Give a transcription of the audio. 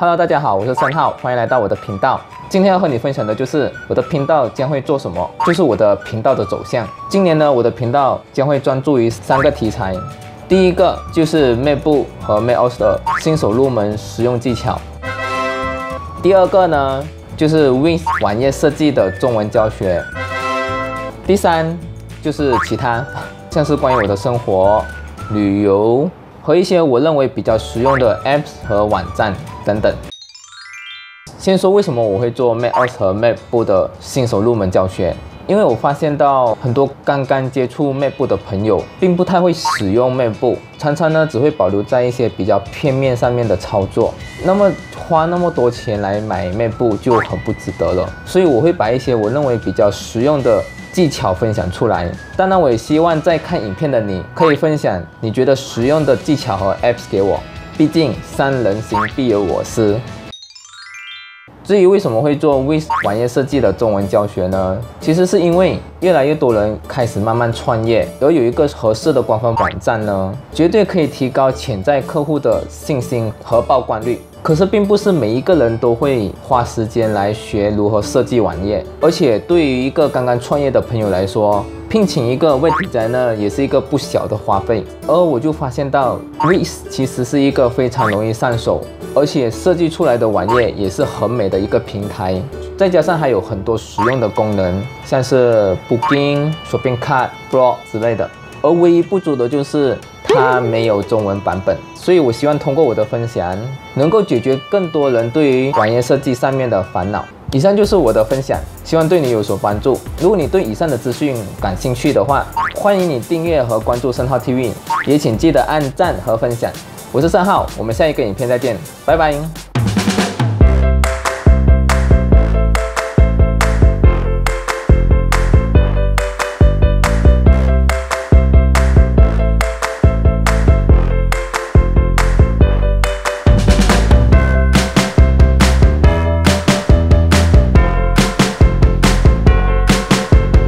Hello，大家好，我是三号，欢迎来到我的频道。今天要和你分享的就是我的频道将会做什么，就是我的频道的走向。今年呢，我的频道将会专注于三个题材。第一个就是 Macbook 和 MacOS 的新手入门实用技巧。第二个呢，就是 Win 网页设计的中文教学。第三就是其他，像是关于我的生活、旅游。和一些我认为比较实用的 apps 和网站等等。先说为什么我会做 MacOS 和 MacBook 的新手入门教学，因为我发现到很多刚刚接触 MacBook 的朋友，并不太会使用 MacBook，常常呢只会保留在一些比较片面上面的操作。那么花那么多钱来买 MacBook 就很不值得了。所以我会把一些我认为比较实用的。技巧分享出来，当然我也希望在看影片的你可以分享你觉得实用的技巧和 apps 给我，毕竟三人行必有我师。至于为什么会做 w i s 网页设计的中文教学呢？其实是因为越来越多人开始慢慢创业，而有一个合适的官方网站呢，绝对可以提高潜在客户的信心和曝光率。可是，并不是每一个人都会花时间来学如何设计网页，而且对于一个刚刚创业的朋友来说，聘请一个 Web designer 也是一个不小的花费。而我就发现到 w i s 其实是一个非常容易上手，而且设计出来的网页也是很美的一个平台，再加上还有很多实用的功能，像是 Booking、Shopping Cart、Blog 之类的。而唯一不足的就是它没有中文版本，所以我希望通过我的分享，能够解决更多人对于网页设计上面的烦恼。以上就是我的分享，希望对你有所帮助。如果你对以上的资讯感兴趣的话，欢迎你订阅和关注深浩 TV，也请记得按赞和分享。我是深浩，我们下一个影片再见，拜拜。